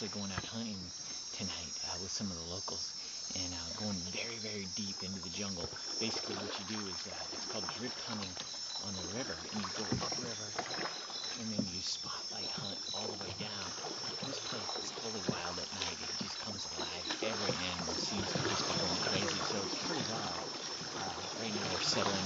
actually going out hunting tonight uh, with some of the locals and uh, going very, very deep into the jungle. Basically, what you do is uh, it's called drift hunting on the river, and you go up river, and then you spotlight hunt all the way down. This place is totally wild at night. It just comes alive. Every animal seems to just be going crazy, so it's pretty wild. Uh, right now we're settling